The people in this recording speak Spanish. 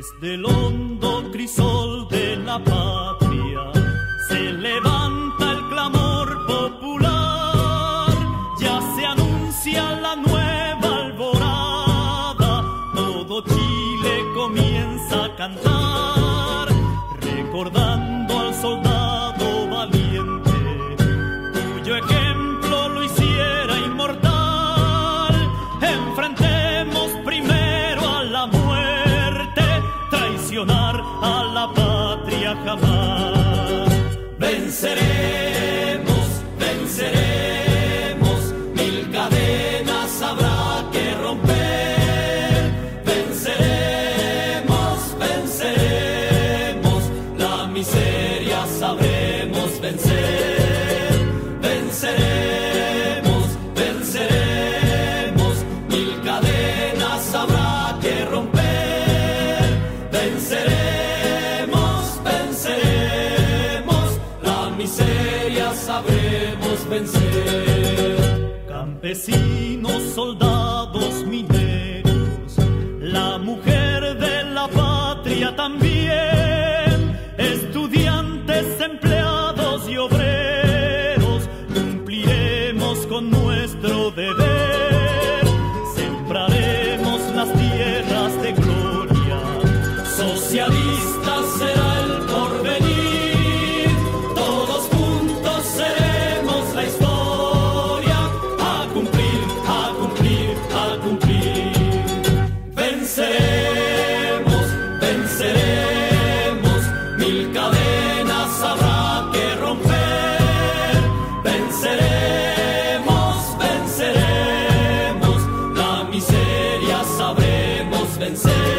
Desde el hondo crisol de la patria. Se levanta el clamor popular, ya se anuncia la nueva alborada, todo Chile comienza a cantar, recordando a la patria jamás. Venceremos, sabremos vencer. Campesinos, soldados, mineros, la mujer de la patria también, estudiantes, empleados y obreros, cumpliremos con nuestro deber, sembraremos las tierras de gloria, socialista será el porvenir. been say.